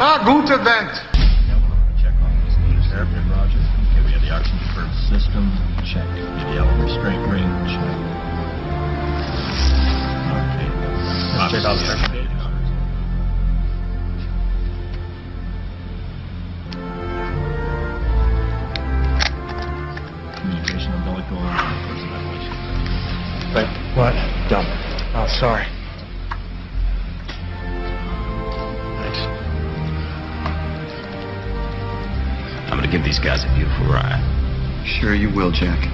Ah, gute Vent. Check on this news. Airpin, Roger. Okay, we have the oxygen deferred system. Check. The yellow restraint ring. Check. Okay. Check out Oh, sorry. Thanks. I'm gonna give these guys a beautiful ride. Sure you will, Jack.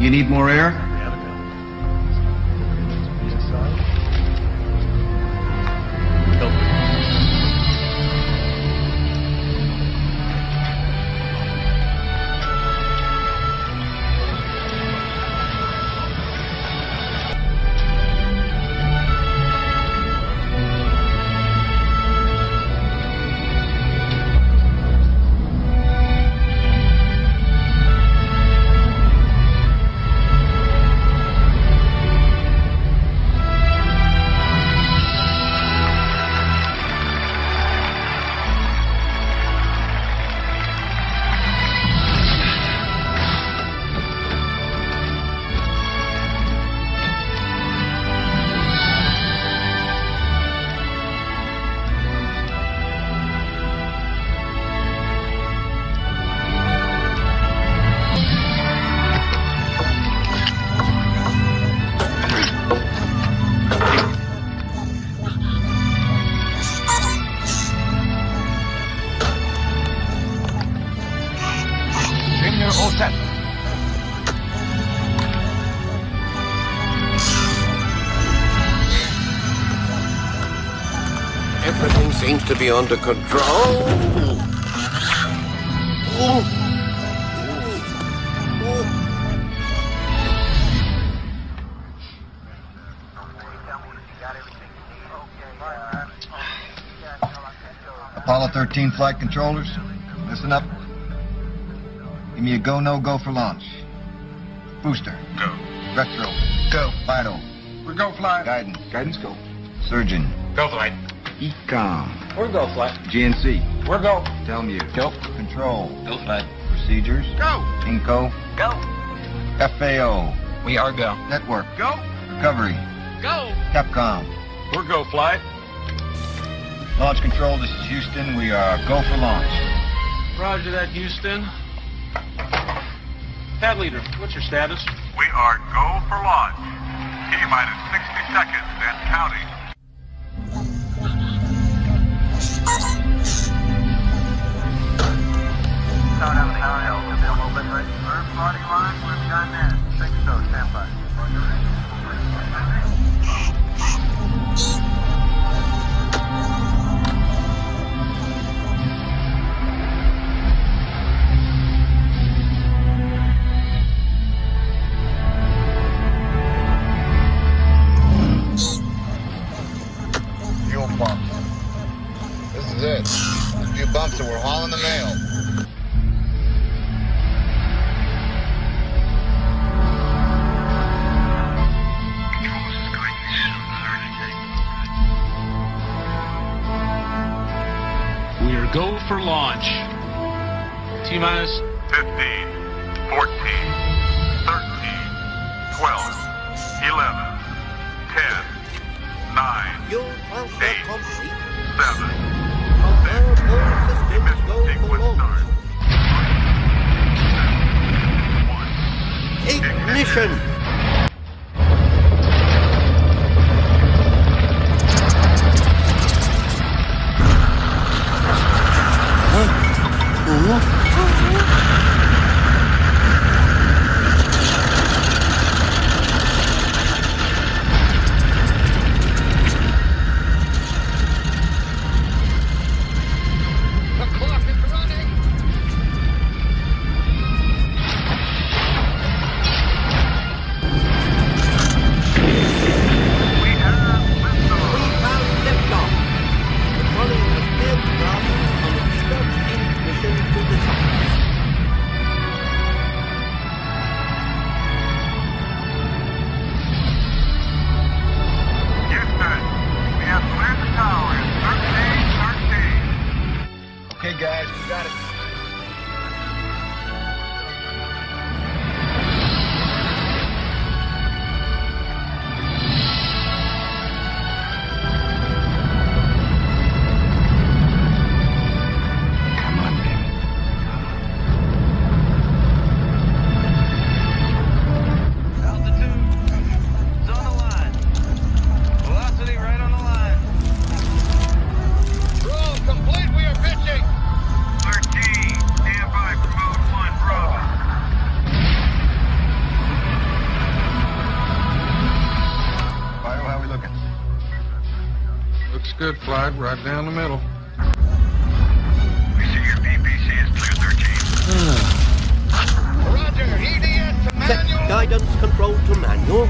You need more air? Set. Everything seems to be under control. Apollo 13 flight controllers, listen up. Give me a go, no go for launch. Booster. Go. Retro. Go. FIDO. We're go fly. Guidance. Guidance go. Surgeon. Go flight. EECOM. We're go flight. GNC. We're go. Tell Telmute. Go. Control. Go flight. Procedures. Go. Inco. Go. FAO. We are go. Network. Go. Recovery. Go. Capcom. We're go flight. Launch control, this is Houston. We are go for launch. Roger that, Houston. Pad leader, what's your status? We are go for launch. T minus 60 seconds and counting. Pump. This is it. A few bumps and we're hauling the mail. We are go for launch. T minus 15, 14, 13, 12, complete. 7. All power systems go Sequence launch. start. guys. You got it. Looks good, flag, right down the middle. We see your PPC is 213. Roger, EDS to manual. Set guidance control to manual.